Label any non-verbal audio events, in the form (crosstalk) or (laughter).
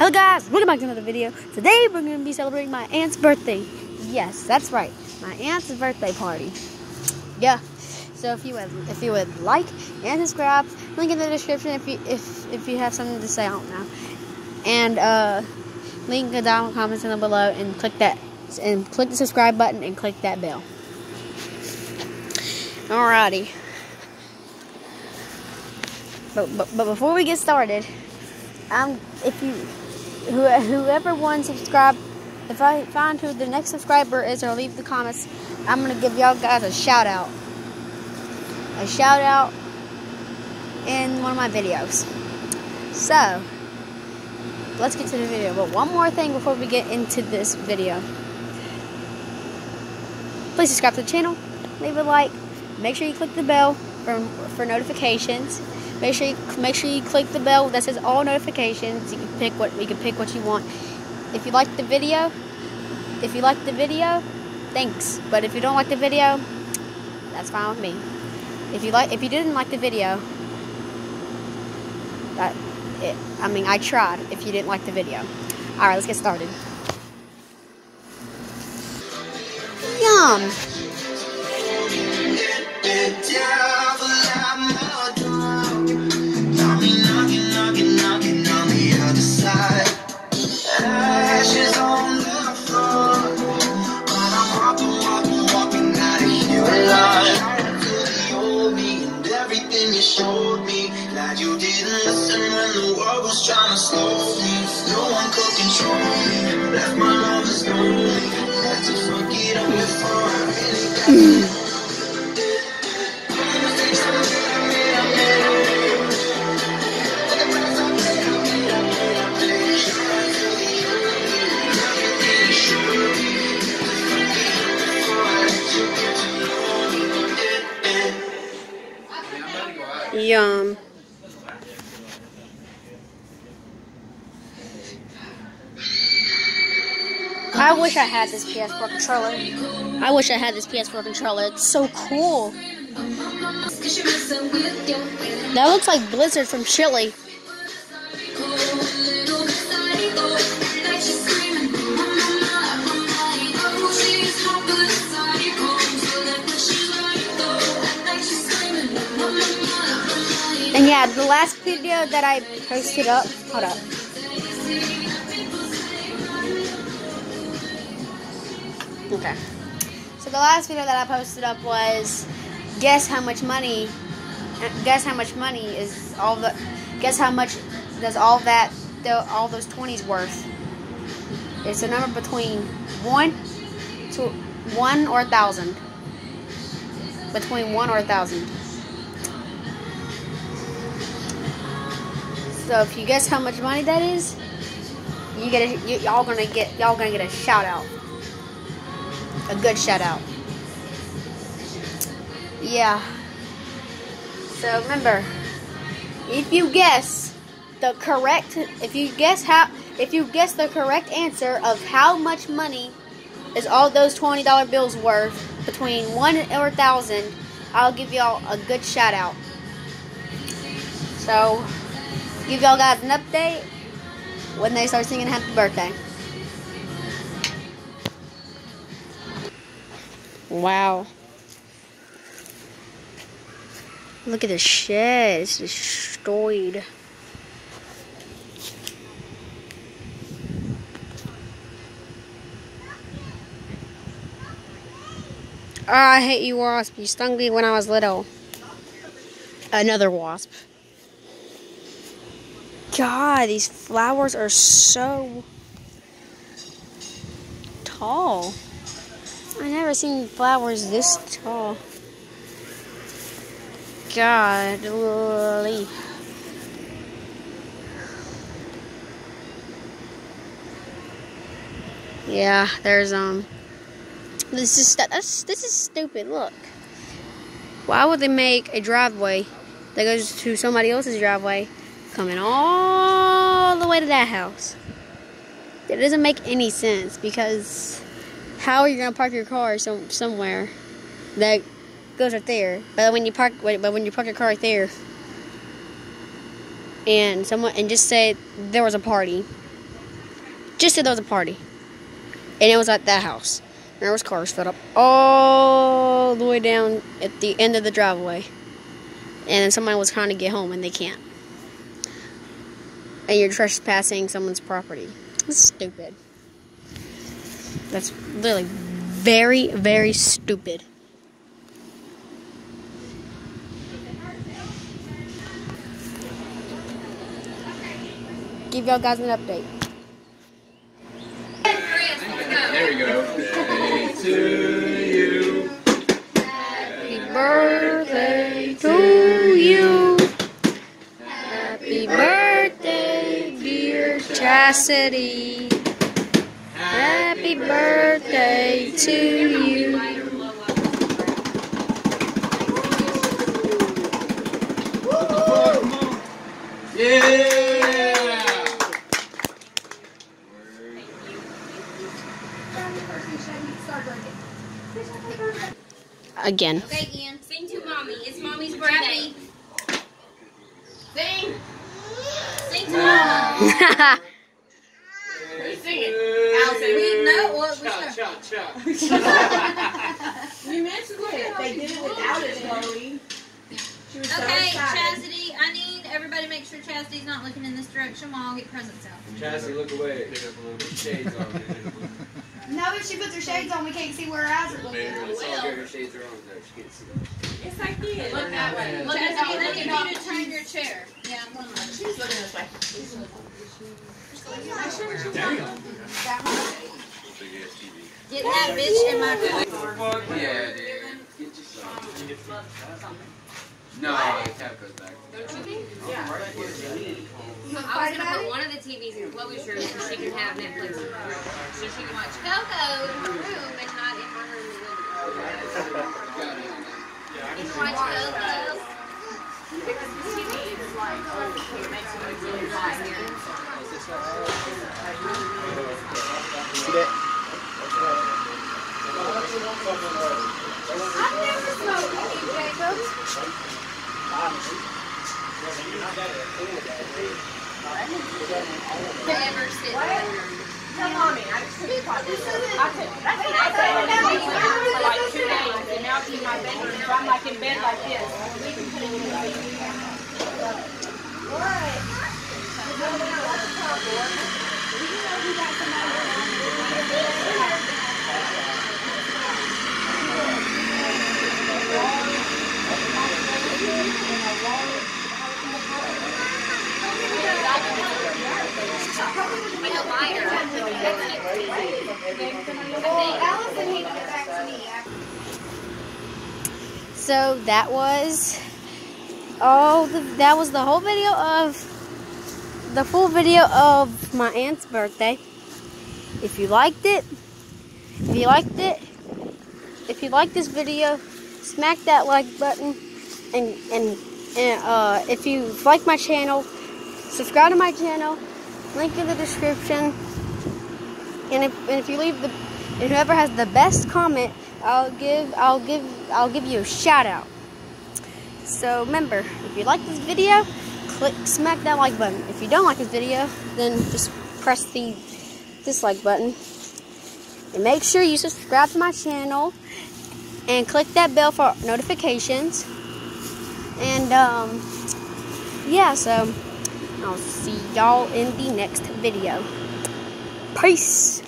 Hello guys, welcome back to another video. Today we're going to be celebrating my aunt's birthday. Yes, that's right, my aunt's birthday party. Yeah, so if you would, if you would like and subscribe, link in the description if you if if you have something to say. I don't know, and uh, link down in the comments down below and click that and click the subscribe button and click that bell. Alrighty. But, but, but before we get started, um, if you whoever won subscribe, if I find who the next subscriber is or leave the comments, I'm gonna give y'all guys a shout out. A shout out in one of my videos. So let's get to the video. But one more thing before we get into this video. Please subscribe to the channel, leave a like, make sure you click the bell for, for notifications. Make sure you make sure you click the bell that says all notifications. You can pick what you can pick what you want. If you like the video, if you like the video, thanks. But if you don't like the video, that's fine with me. If you like if you didn't like the video, that it, I mean I tried if you didn't like the video. Alright, let's get started. Yum! Didn't listen when the world was trying to slow me. No one could control me. Left my lonely. Had to fuck it up before I really got hmm. Yum. I wish I had this PS4 controller. I wish I had this PS4 controller. It's so cool. That looks like Blizzard from Chile. And yeah, the last video that I posted up, hold up. Okay. So the last video that I posted up was guess how much money guess how much money is all the guess how much does all that all those 20s worth. It's a number between 1 to 1 or a 1000. Between 1 or a 1000. So if you guess how much money that is, you get a, y'all gonna get y'all gonna get a shout out a good shout out. Yeah. So remember, if you guess the correct, if you guess how, if you guess the correct answer of how much money is all those twenty dollar bills worth between one or a thousand, I'll give y'all a good shout out. So, give y'all guys an update when they start singing happy birthday. Wow. Look at the shed. It's destroyed. Oh, I hate you, wasp. You stung me when I was little. Another wasp. God, these flowers are so tall. I never seen flowers this tall. Godly. Yeah, there's um. This is that's this is stupid. Look. Why would they make a driveway that goes to somebody else's driveway, coming all the way to that house? It doesn't make any sense because how are you gonna park your car some somewhere that goes right there? But when you park, but when you park your car right there, and someone and just say there was a party, Just said there was a party. And it was at that house. And there was cars filled up all the way down at the end of the driveway. And then somebody was trying to get home and they can't. And you're trespassing someone's property. It's stupid. That's literally very, very stupid. Give y'all guys an update. There go. You. Happy birthday to you. Happy birthday, dear Chastity. Happy birthday to you. Yeah. Again. Okay, Ian, sing to mommy. It's mommy's birthday. Sing. Sing to mama. (laughs) Cha know. cha cha. You mentioned it. They did it without it, Chloe. She was so Okay, excited. Chastity, I need everybody to make sure Chastity's not looking in this direction while I get presents out. Chastity, look away. Put shades on. (laughs) No, if she puts her shades on, we can't see where her eyes are looking. It's all good. Her shades are on there. She can't see. Yes, I did. Look that way. Look Chastity, at I need you to turn your chair. Yeah, one more. She's looking this way. Get that bitch in my car. Fuck yeah, dude. Get you some. No, the tap goes back. I was gonna put one of the TVs in Chloe's room so she can have Netflix. So she can watch Coco in her room and not in my room in the living room. You can watch Coco. Never sit there. Tell mommy. I just took part this. I took. That's what I said. I've been leaving for like I'm like in bed like this. Like a lighter. Well, Allison needed to get back to me. after- So that was all the that was the whole video of the full video of my aunt's birthday. If you liked it, if you liked it, if you liked this video, smack that like button and and, and uh, if you like my channel, subscribe to my channel. Link in the description. And if, and if you leave the and whoever has the best comment, I'll give I'll give I'll give you a shout out. So remember, if you like this video, click smack that like button. If you don't like this video, then just press the dislike button. And make sure you subscribe to my channel and click that bell for notifications. And um yeah, so I'll see y'all in the next video. Peace.